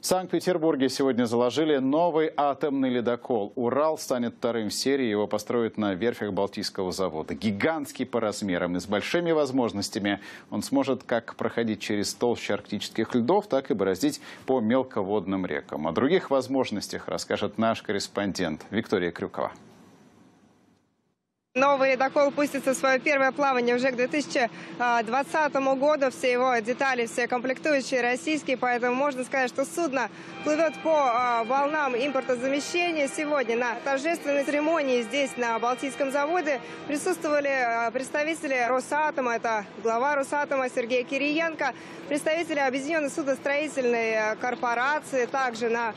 В Санкт-Петербурге сегодня заложили новый атомный ледокол. «Урал» станет вторым в серии. Его построят на верфях Балтийского завода. Гигантский по размерам и с большими возможностями. Он сможет как проходить через толщу арктических льдов, так и бороздить по мелководным рекам. О других возможностях расскажет наш корреспондент Виктория Крюкова. Новый ледокол пустится в свое первое плавание уже к 2020 году. Все его детали, все комплектующие российские, поэтому можно сказать, что судно плывет по а, волнам импортозамещения. Сегодня на торжественной церемонии здесь, на Балтийском заводе, присутствовали а, представители Росатома, это глава Росатома Сергей Кириенко, представители Объединенной судостроительной а, корпорации, также на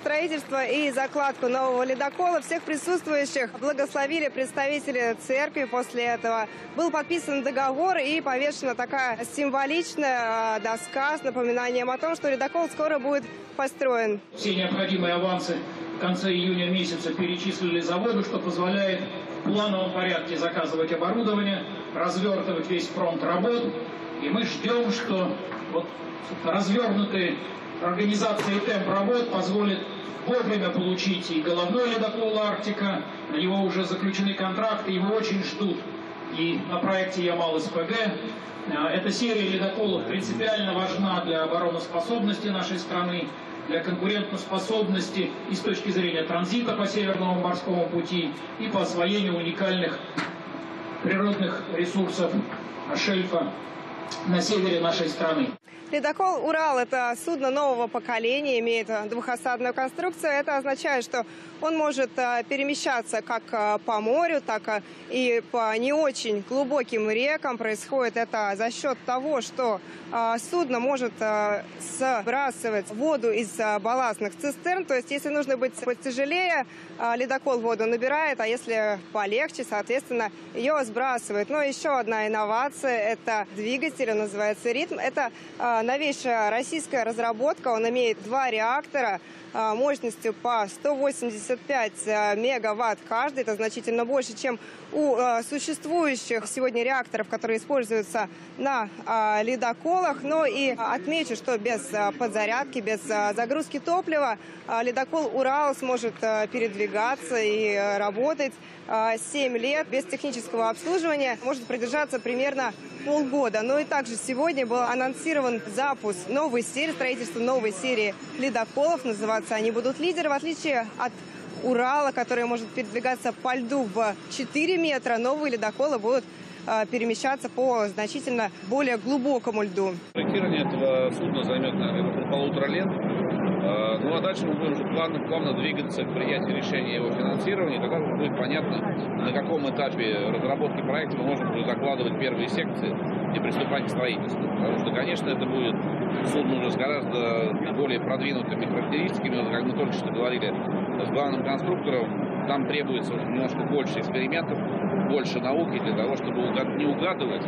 строительство и закладку нового ледокола. Всех присутствующих благословили представители служители церкви после этого. Был подписан договор и повешена такая символичная а, доска с напоминанием о том, что ледокол скоро будет построен. Все необходимые авансы в конце июня месяца перечислили заводу, что позволяет в плановом порядке заказывать оборудование, развертывать весь фронт работ. И мы ждем, что вот развернутые организации темп работ позволит вовремя получить и головной ледокол «Арктика», на него уже заключены контракты, его очень ждут. И на проекте «Ямал-СПГ» э, эта серия ледоколов принципиально важна для обороноспособности нашей страны, для конкурентоспособности и с точки зрения транзита по Северному морскому пути, и по освоению уникальных природных ресурсов шельфа на севере нашей страны. Ледокол «Урал» — это судно нового поколения, имеет двухосадную конструкцию. Это означает, что он может э, перемещаться как э, по морю, так э, и по не очень глубоким рекам. Происходит это за счет того, что судно может сбрасывать воду из балластных цистерн. То есть, если нужно быть потяжелее, ледокол воду набирает, а если полегче, соответственно, ее сбрасывает. Но еще одна инновация – это двигатель, он называется «Ритм». Это новейшая российская разработка. Он имеет два реактора мощностью по 185 а, мегаватт каждый. Это значительно больше, чем у а, существующих сегодня реакторов, которые используются на ледоколах. Но и отмечу, что без подзарядки, без загрузки топлива ледокол «Урал» сможет передвигаться и работать 7 лет без технического обслуживания. Может продержаться примерно полгода. Но и также сегодня был анонсирован запуск новой серии, строительство новой серии ледоколов. Называться они будут лидеры, в отличие от Урала, который может передвигаться по льду в 4 метра, новые ледоколы будут а, перемещаться по значительно более глубокому льду. Проектирование этого судна займет, наверное, полутора лет. А, ну а дальше мы будем уже плавно, плавно двигаться к принятию решения его финансирования. Тогда уже будет понятно, на каком этапе разработки проекта мы можем уже закладывать первые секции и приступать к строительству. Потому что, конечно, это будет судно уже с гораздо более продвинутыми характеристиками. Как мы только что говорили с главным конструктором, там требуется немножко больше экспериментов, больше науки для того, чтобы не угадывать,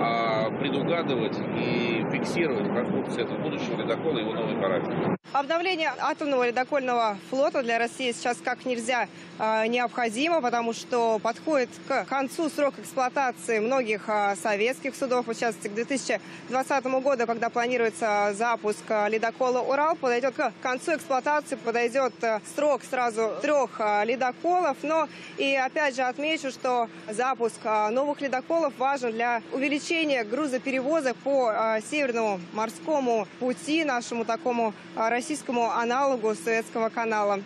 а предугадывать и фиксировать конструкцию этого будущего ледокола и его новый параметр. Обновление атомного ледокольного флота для России сейчас как нельзя э, необходимо, потому что подходит к концу срок эксплуатации многих э, советских судов. В частности, к 2020 году, когда планируется запуск ледокола «Урал», подойдет к концу эксплуатации, подойдет срок сразу трех ледоколов. Но и опять же отмечу, что запуск новых ледоколов важен для увеличения грузоперевозок по э, Северному морскому пути, нашему такому э, российскому аналогу Советского канала.